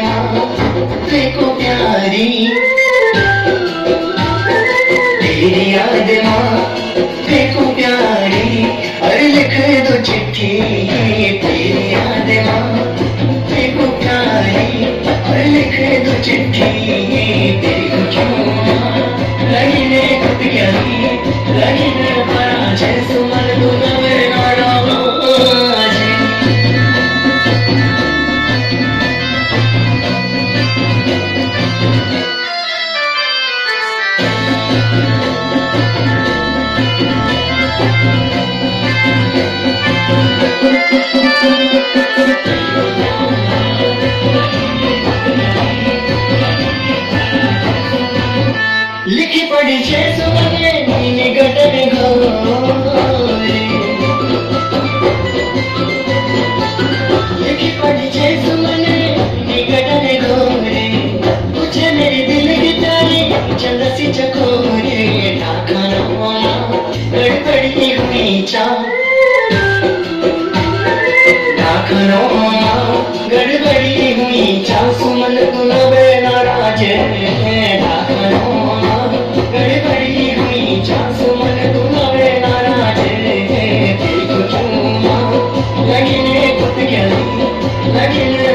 बेड़ा देखो प्यारी तेरी याद माँ देखो प्यारी अरे लिख दो चिट्ठी तेरी याद माँ యేసునే నింగటనే గోరే యేకి పడియేసునే నింగటనే గోరే ముచే మెది దిల్ హి చాయే చందసి చకోరే నాక నాలా ఎడి పడియే ని చా మనియే నా కరో నా గర్వని ని చా సుమనే తు నవేనరా Look at